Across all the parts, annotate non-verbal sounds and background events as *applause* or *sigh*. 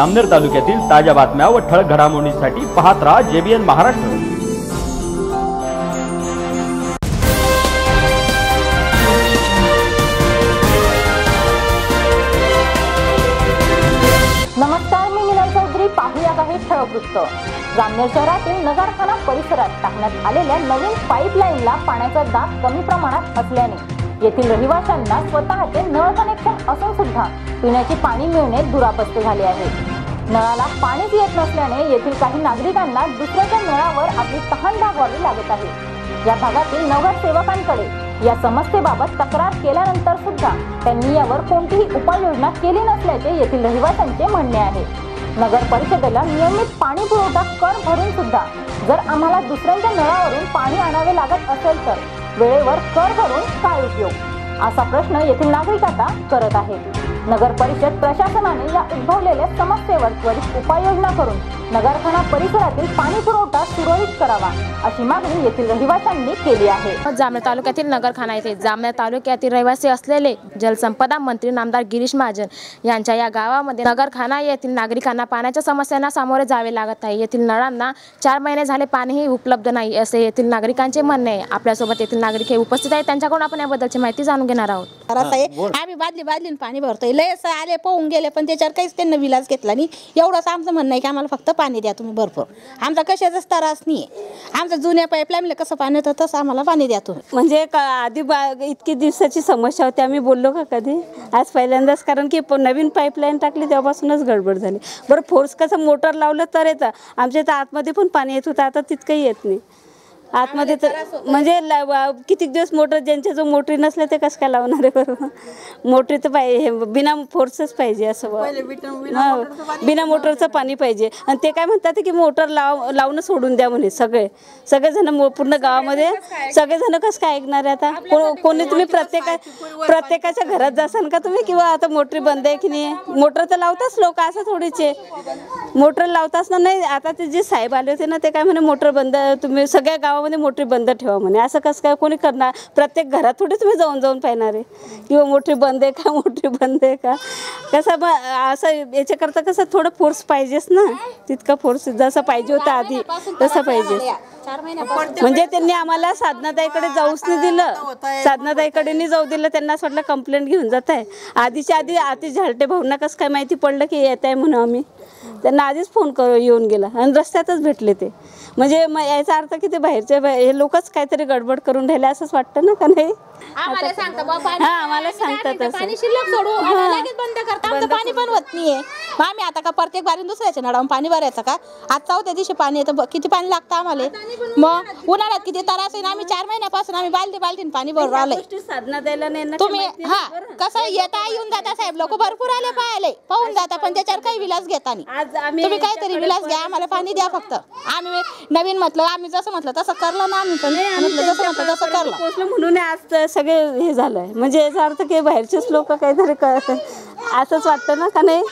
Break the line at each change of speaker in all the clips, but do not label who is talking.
अमनेर तालुक्यातील ताज्या बातम्या व ठळक घडामोडींसाठी पाहत राहा जेबीएन महाराष्ट्र.
नमस्कार मी मिनल चौधरी. पाहूया काही ठळक वृत्त. जामनेर शहरातील नगरखाना परिसरात टाकण्यात आलेल्या नवीन पाईपलाईनला पाण्याचा दाब कमी प्रमाणात असल्याने येथील रहिवाशांना स्वतःचे नळ कनेक्शन असून सुद्धा पिण्याचे पाणी मिळणे दुरापस्त झाले आहे. नळाला पाणीच येत नसल्याने येथील काही नागरिकांना दुसऱ्याच्या नळावर आपली तहान भागवावी लागत आहे. या भागातील नगरसेवकांकडे या समस्येबाबत तक्रार केल्यानंतर सुद्धा त्यांनी यावर कोणतीही उपाययोजना केली नसल्याचे येथील रहिवाशांचे म्हणणे आहे. नगर परिषदेला नियमित पाणी पुरवठा कर भरून सुद्धा जर आम्हाला दुसऱ्यांच्या नळावरून पाणी आणावे लागत असेल तर वेळेवर कर भरून काय उपयोग? असा प्रश्न येथील नागरिक आता करत आहेत. नगर परिषद प्रशासनाने या उद्भवलेल्या समस्येवर त्वरित उपाययोजना करून नगरखाना परिसरातील पाणी पुरवठा सुरळीत करावा अशी मागणी येथील रहिवाशांनी केली आहे.
जामनेर तालुक्यातील नगरखाना येथे जामनेर तालुक्यातील रहिवासी असलेले जलसंपदा मंत्री नामदार गिरीश महाजन यांच्या या गावामध्ये नगरखाना येथील नागरिकांना पाण्याच्या समस्यांना सामोरे जावे लागत आहे. येथील नळांना चार महिने झाले पाणीही उपलब्ध नाही असे येथील नागरिकांचे म्हणणे आहे. आपल्यासोबत येथील नागरिक हे उपस्थित आहेत. त्यांच्याकडून आपण याबद्दलची माहिती जाणून घेणार आहोत.
आम्ही बादली बादलीने पाणी भरतोय. लय असं आले पोहून गेले पण त्याच्यावर काहीच त्यांना विलास घेतला नाही. एवढंच आमचं म्हणणं आहे की आम्हाला फक्त पाणी द्या तुम्ही भरपूर. आमचा कशाचाच त्रास नाही. आहे आमचं जुन्या पाईपलाईनला कसं पाणी येतं तसं आम्हाला पाणी द्या तुम्ही.
म्हणजे का आधी बा इतकी दिवसाची समस्या होती आम्ही बोललो का कधी? आज पहिल्यांदाच कारण की प- नवीन पाईपलाईन टाकली तेव्हापासूनच गडबड झाली. बरं फोर्स कसं मोटर लावलं तर येतं. आमच्या इथं आतमध्ये पण पाणी येत होतं आता तितकंही येत नाही. आतमध्ये तर म्हणजे कितीक दिवस मोटर ज्यांच्या जो मोटरी नसले ते कसं काय लावणार आहे बरोबर मोटरी तर पाहिजे हे बिना फोर्सच पाहिजे असं. हा, बिना मोटरचं पाणी पाहिजे. आणि ते काय म्हणतात की मोटर लाव लावणं सोडून द्या म्हणे सगळे. सगळेजण पूर्ण गावामध्ये सगळेजण कसं काय ऐकणार आहे आता? को- कोणी तुम्ही प्रत्येका प्रत्येकाच्या घरात जासाल का तुम्ही? किंवा आता मोटरी बंद आहे की नाही? मोटर तर लावताच लोक असं थोडीच. मोटर लावताच ना नाही. आता ते जे साहेब आले होते ना ते काय म्हणे मोटर बंद तुम्ही सगळ्या गावामध्ये मोटरी बंद ठेवा म्हणे. असं कसं काय कोणी करणार? प्रत्येक घरात थोडी तुम्ही जाऊन जाऊन पाहणार आहे. किंवा मोटरी बंद आहे का? *laughs* मोटरी बंद आहे का? कसं मग असं याच्याकरता कसं थोडं फोर्स पाहिजेच ना. तितका फोर्स जसं पाहिजे होता आधी तसा पाहिजे
चार महिन्यापासून
म्हणजे त्यांनी आम्हाला साधनाताईकडे जाऊच नाही दिलं. साधनाताईकडे नाही जाऊ दिलं त्यांना असं वाटलं कंप्लेंट घेऊन जात आहे. आधीच्या आधी आधी झालटे भाऊंना कसं काय माहिती पडलं की येत आहे म्हणून आम्ही. त्यांना आधीच फोन कर येऊन गेला. आणि रस्त्यातच भेटले ते. म्हणजे मग याचा अर्थ की ते बाहेरचे बा- हे लोकच काहीतरी गडबड करून राहिले असंच वाटतं ना का नाही?
आम्हाला सांगता बा पाणी
हा आम्हाला सांगतात असं.
पाणी शिल्लक सोडू. लगेच बंद करता. आमचं पाणी पण होत नाहीये. मग आम्ही आता का प्रत्येक बारी दुसऱ्याच्या नळावून पाणी भरायचं का? आज चौथ्या दिवशी पाणी येतं. ब- किती पाणी लागतं आम्हाला? मग उन्हाळ्यात किती त्रास आहे ना आम्ही चार महिन्यापासून आम्ही बालदी बालदीन पाणी भरून आलोय
गोष्टी साधनाताईला नाही ना
तुम्ही हा कसं येता येऊन जाता साहेब लोक भरपूर आले पाहिले पाहून जाता पण त्याच्यावर काही विलास घेता नाही.
आज आम्ही
तुम्ही काहीतरी विलास घ्या आम्हाला पाणी द्या फक्त. आम्ही नवीन म्हटलं आम्ही जसं म्हटलं तसं करलं ना आम्ही पण. म्हटलं जसं म्हटलं तसं करलं.
म्हणून आज तर सगळे हे झालंय. म्हणजे याचा अर्थ की बाहेरचेच लोक काहीतरी करत असंच वाटतं ना का नाही?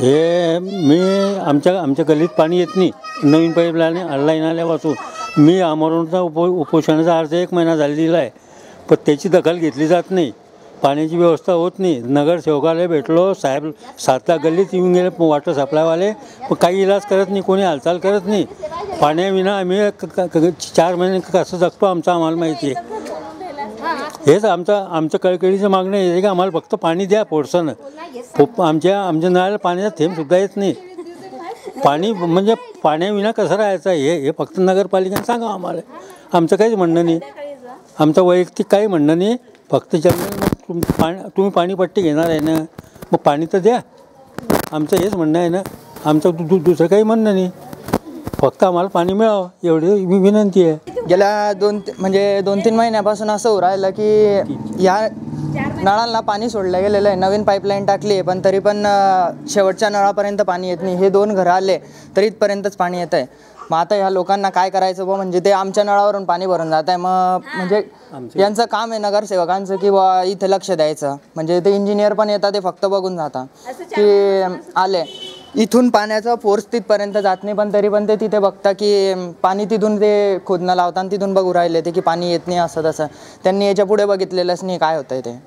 हे मी आमच्या आमच्या गल्लीत पाणी येत नाही. नवीन पाईप लाईन लाईन आल्यापासून मी आमरणचा उप उपोषणाचा अर्ज एक महिना झालेला आहे. पण त्याची दखल घेतली जात नाही. पाण्याची व्यवस्था होत नाही. नगरसेवकाला भेटलो. साहेब सातला गल्लीत येऊन गेले. वॉटर सप्लायवाले. पण काही इलाज करत नाही. कोणी हालचाल करत नाही. पाण्याविना आम्ही चार महिने कसं जगतो आमचं आम्हाला माहिती आहे. हेच आमचं आमचं कळकळीचं मागणं आहे की? आम्हाला फक्त पाणी द्या पोरसानं खूप आमच्या आमच्या नळाला पाण्याचा थेंबसुद्धा येत नाही. पाणी म्हणजे पाण्याविना कसं राहायचं हे हे फक्त नगरपालिकेने सांगा आम्हाला. आमचं काहीच म्हणणं नाही. आमचं वैयक्तिक काही म्हणणं नाही. फक्त जनरल मग तुम पाणी तुम्ही पाणीपट्टी घेणार आहे ना मग पाणी तर द्या. आमचं हेच म्हणणं आहे ना. आमचं दु दु- दुसरं काही म्हणणं नाही. फक्त आम्हाला पाणी मिळावं. एवढी मी विनंती आहे.
गेल्या दोन म्हणजे दोन तीन महिन्यापासून असं होऊ राहिलं की या नळांना पाणी सोडलं गेलेलं आहे. नवीन पाईपलाईन टाकली आहे पण तरी पण शेवटच्या नळापर्यंत पाणी येत नाही. हे दोन घरं आले तरी इथपर्यंतच पाणी येत आहे. मग आता ह्या लोकांना काय करायचं बा म्हणजे ते आमच्या नळावरून पाणी भरून जात आहे. मग म्हणजे यांचं काम आहे नगरसेवकांचं की बा इथे लक्ष द्यायचं. म्हणजे ते इंजिनियर पण येतात ते फक्त बघून जातात. की आले. इथून पाण्याचा फोर्स तिथपर्यंत जात नाही पण तरी पण ते तिथे बघता की पाणी तिथून ते खोदणं लावताना तिथून बघू राहिले ते की पाणी येत नाही असं तसं. त्यांनी याच्यापुढे बघितलेलंच नाही काय होतंय ते.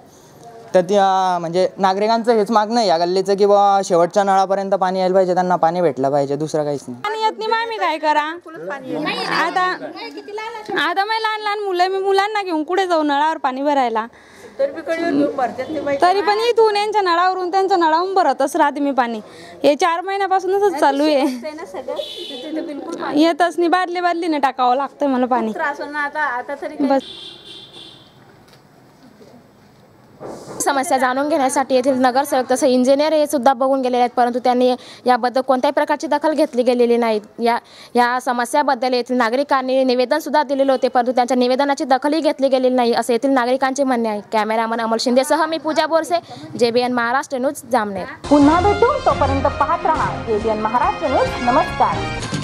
तर ती म्हणजे नागरिकांचं हेच मागणं आहे. या गल्लीचं की बा शेवटच्या नळापर्यंत पाणी यायला पाहिजे त्यांना पाणी भेटलं पाहिजे दुसरं काहीच नाही.
पाणी येत नाही मग काय करा? आता आता मी लहान लहान मुलं मी मुलांना घेऊन कुठे जाऊ नळावर पाणी भरायला? तरी पण इथून यांच्या नळावरून त्यांच्या नळावरून भरतच राहते मी पाणी. हे चार महिन्यापासूनच चालू आहे. येतच नाही बादली बादलीने टाकावं लागतं मला पाणी. बस.
समस्या जाणून घेण्यासाठी येथील नगरसेवक तसं इंजिनियर हे सुद्धा बघून गेलेले आहेत परंतु त्यांनी याबद्दल कोणत्याही प्रकारची दखल घेतली गेलेली नाही. या या समस्याबद्दल येथील नागरिकांनी निवेदन सुद्धा दिलेले होते परंतु त्यांच्या निवेदनाची दखलही घेतली गेलेली नाही असे येथील नागरिकांचे म्हणणे आहे. कॅमेरामन अमोल शिंदेसह मी पूजा बोरसे जेबीएन महाराष्ट्र न्यूज जामनेर.
पुन्हा भेटू तोपर्यंत पाहत राहा जेबीएन महाराष्ट्र न्यूज नमस्कार.